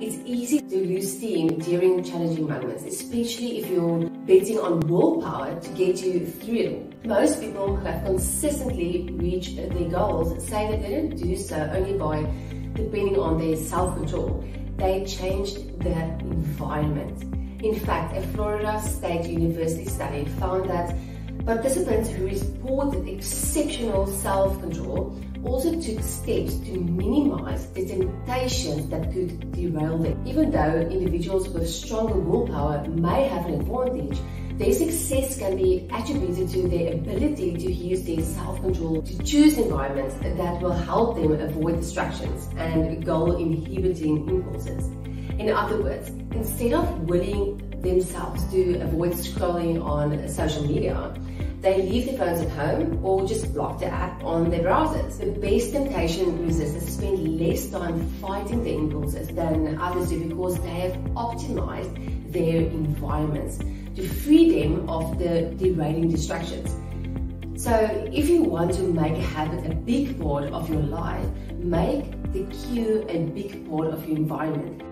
It's easy to lose steam during challenging moments, especially if you're betting on willpower to get you through it. Most people who have consistently reached their goals say that they didn't do so only by depending on their self-control. They changed their environment. In fact, a Florida State University study found that participants who reported exceptional self-control also took steps to minimize the temptations that could derail them. Even though individuals with stronger willpower may have an advantage, their success can be attributed to their ability to use their self-control to choose environments that will help them avoid distractions and goal-inhibiting impulses. In other words, instead of willing themselves to avoid scrolling on social media, they leave their phones at home or just block the app on their browsers. The best temptation resistors spend less time fighting the impulses than others do because they have optimized their environments to free them of the derailing distractions. So if you want to make a habit a big part of your life, make the cue a big part of your environment.